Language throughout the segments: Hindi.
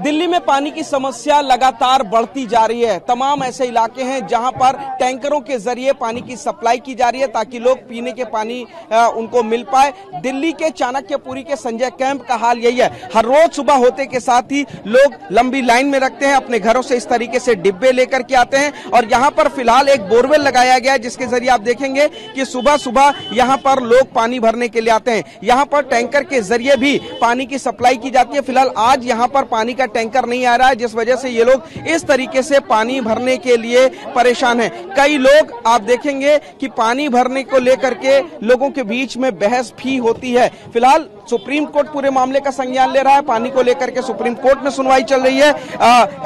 दिल्ली में पानी की समस्या लगातार बढ़ती जा रही है। तमाम ऐसे इलाके हैं जहाँ पर टैंकरों के ज़रिए पानी की सप्लाई की जा रही है ताकि लोग पीने के पानी उनको मिल पाए। दिल्ली के चाणक्यपुरी के संजय कैंप का हाल यही है। हर रोज सुबह होते के साथ ही लोग लंबी लाइन में रखते हैं, अपने घरों से इस तरीके से डिब्बे लेकर के आते हैं और यहाँ पर फ़िलहाल एक बोरवेल लगाया गया है, जिसके ज़रिए आप देखेंगे कि सुबह सुबह यहाँ पर लोग पानी भरने के लिए आते हैं। यहाँ पर टैंकर के ज़रिए भी पानी की सप्लाई की जाती है। फ़िलहाल आज यहाँ पर पानी का टैंकर नहीं आ रहा है, जिस वजह से ये लोग इस तरीके से पानी भरने के लिए परेशान हैं। कई लोग, आप देखेंगे कि पानी भरने को लेकर के लोगों के बीच में बहस भी होती है। फ़िलहाल सुप्रीम कोर्ट पूरे मामले का संज्ञान ले रहा है, पानी को लेकर के सुप्रीम कोर्ट में सुनवाई चल रही है।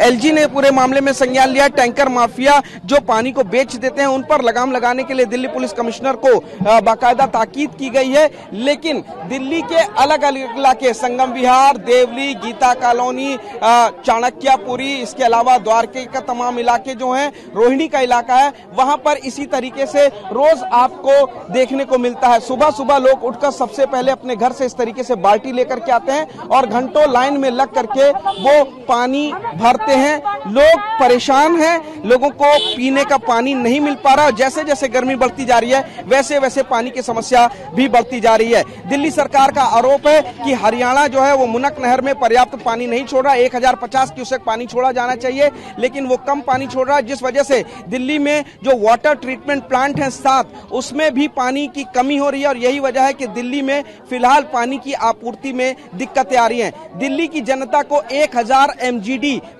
एलजी ने पूरे मामले में संज्ञान लिया टैंकर माफिया जो पानी को बेच देते हैं, उन पर लगाम लगाने के लिए दिल्ली पुलिस कमिश्नर को बाकायदा ताकीद की गई है। लेकिन दिल्ली के अलग अलग इलाके, संगम विहार, देवली, गीता कॉलोनी चाणक्यपुरी, इसके अलावा द्वारके का तमाम इलाके जो हैं, रोहिणी का इलाका है, वहाँ पर इसी तरीके से रोज आपको देखने को मिलता है। सुबह सुबह लोग उठकर सबसे पहले अपने घर से इस तरीके से बाल्टी लेकर के आते हैं और घंटों लाइन में लग करके वो पानी भरते हैं। लोग परेशान हैं, लोगों को पीने का पानी नहीं मिल पा रहा जैसे जैसे गर्मी बढ़ती जा रही है वैसे वैसे पानी की समस्या भी बढ़ती जा रही है। दिल्ली सरकार का आरोप है कि हरियाणा जो है वो मुनक नहर में पर्याप्त पानी नहीं छोड़ रहा एक हज़ार पचास क्यूसेक पानी छोड़ा जाना चाहिए, लेकिन वो कम पानी छोड़ रहा है, जिस वजह से दिल्ली में जो वाटर ट्रीटमेंट प्लांट है सात, उसमें भी पानी की कमी हो रही है और यही वजह है कि दिल्ली में फ़िलहाल पानी की आपूर्ति में दिक्कतें आ रही हैं। दिल्ली की जनता को एक हज़ार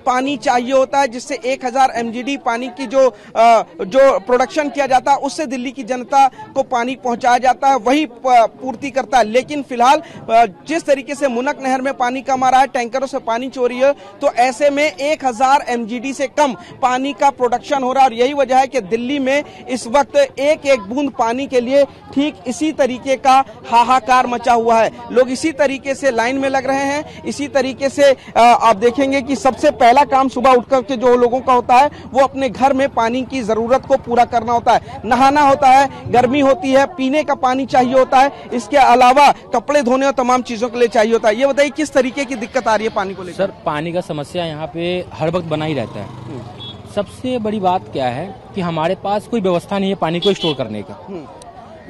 पानी चाहिए होता है, जिससे एक हज़ार पानी की जो जो प्रोडक्शन किया जाता है, उससे दिल्ली की जनता को पानी पहुँचाया जाता है, वही पूर्ति करता है। लेकिन फ़िलहाल जिस तरीके से मुनक नहर में पानी कम आ रहा है, टैंकरों से पानी चोरी है तो ऐसे में एक हज़ार से कम पानी का प्रोडक्शन हो रहा है और यही वजह है कि दिल्ली में इस वक्त एक एक बूंद पानी के लिए ठीक इसी तरीके का हाहाकार मचा हुआ है। लोग इसी तरीके से लाइन में लग रहे हैं, इसी तरीके से आप देखेंगे कि सबसे पहला काम सुबह उठ करके जो लोगों का होता है, वो अपने घर में पानी की ज़रूरत को पूरा करना होता है। नहाना होता है, गर्मी होती है, पीने का पानी चाहिए होता है, इसके अलावा कपड़े धोने और तमाम चीज़ों के लिए चाहिए होता है। ये बताइए, किस तरीके की दिक्कत आ रही है पानी को लेकर? पानी का समस्या यहाँ पे हर वक्त बना ही रहता है। सबसे बड़ी बात क्या है कि हमारे पास कोई व्यवस्था नहीं है पानी को स्टोर करने का।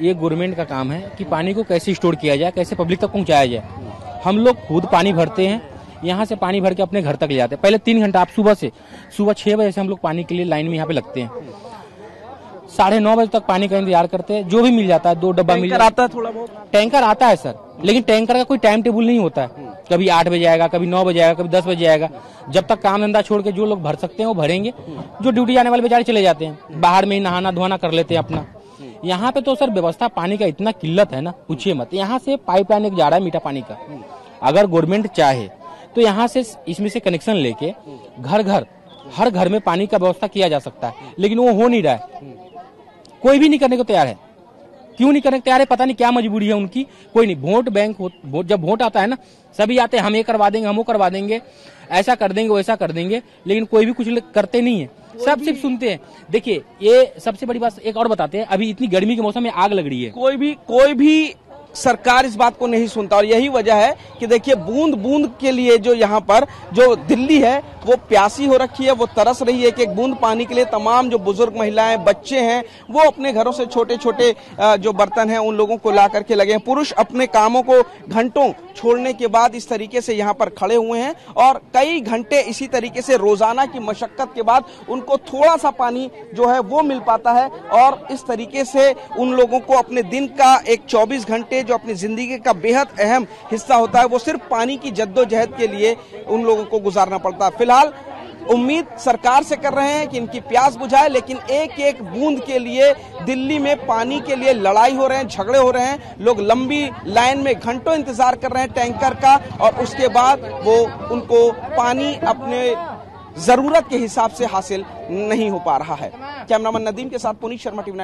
ये गवर्नमेंट का काम है कि पानी को कैसे स्टोर किया जाए कैसे पब्लिक तक पहुँचाया जाए। हम लोग खुद पानी भरते हैं यहाँ से पानी भर के अपने घर तक ले जाते हैं। पहले तीन घंटा आप सुबह से सुबह छह बजे से हम लोग पानी के लिए लाइन में यहाँ पे लगते हैं। साढ़े नौ बजे तक पानी का इंतज़ार करते हैं जो भी मिल जाता है दो डब्बा मिल जाता है थोड़ा बहुत। टैंकर आता है सर। लेकिन टैंकर का कोई टाइम टेबल नहीं होता है। कभी आठ बजे आएगा, कभी नौ बजे आएगा, कभी दस बजे आएगा। जब तक काम धंधा छोड़ के जो लोग भर सकते हैं, वो भरेंगे। जो ड्यूटी जाने वाले बेचारे चले जाते हैं। बाहर में ही नहाना धोना कर लेते हैं अपना। यहाँ पे तो सर व्यवस्था पानी का इतना किल्लत है ना, पूछिए मत। यहाँ से पाइप लाइन जा रहा है मीठा पानी का। अगर गवर्नमेंट चाहे तो यहाँ से इसमें से कनेक्शन लेके घर घर हर घर में पानी का व्यवस्था किया जा सकता है। लेकिन वो हो नहीं रहा है। कोई भी नहीं करने को तैयार है। क्यों नहीं करने तैयार है पता नहीं क्या मजबूरी है उनकी। कोई नहीं वोट बैंक हो जब वोट आता है ना सभी आते हैं हम ये करवा देंगे हम वो करवा देंगे ऐसा कर देंगे वैसा कर देंगे लेकिन कोई भी कुछ करते नहीं है। सब सिर्फ़ सुनते हैं। देखिए ये सबसे बड़ी बात एक और बताते हैं अभी इतनी गर्मी के मौसम में आग लग रही है। कोई भी कोई भी सरकार इस बात को नहीं सुनता। और यही वजह है कि देखिए बूंद बूंद के लिए जो यहाँ पर जो दिल्ली है, वो प्यासी हो रखी है, वो तरस रही है कि एक बूंद पानी के लिए तमाम जो बुज़ुर्ग महिलाएँ, बच्चे हैं, वो अपने घरों से छोटे छोटे जो बर्तन हैं, उन लोगों को ला करके लगे हैं। पुरुष अपने कामों को घंटों छोड़ने के बाद इस तरीके से यहाँ पर खड़े हुए हैं और कई घंटे इसी तरीके से रोज़ाना की मशक्कत के बाद उनको थोड़ा सा पानी जो है वो मिल पाता है और इस तरीके से उन लोगों को अपने दिन का एक 24 घंटे जो अपनी ज़िंदगी का बेहद अहम हिस्सा होता है, वो सिर्फ़ पानी की जद्दोजहद के लिए उन लोगों को गुजारना पड़ता है। फ़िलहाल उम्मीद सरकार से कर रहे हैं कि इनकी प्यास बुझाए, लेकिन एक एक बूंद के लिए, दिल्ली में पानी के लिए लड़ाई हो रहे हैं, झगड़े हो रहे हैं। लोग लंबी लाइन में घंटों इंतज़ार कर रहे हैं टैंकर का, और उसके बाद वो उनको पानी अपने ज़रूरत के हिसाब से हासिल नहीं हो पा रहा है। कैमरामैन नदीम के साथ पुनीत शर्मा टीवी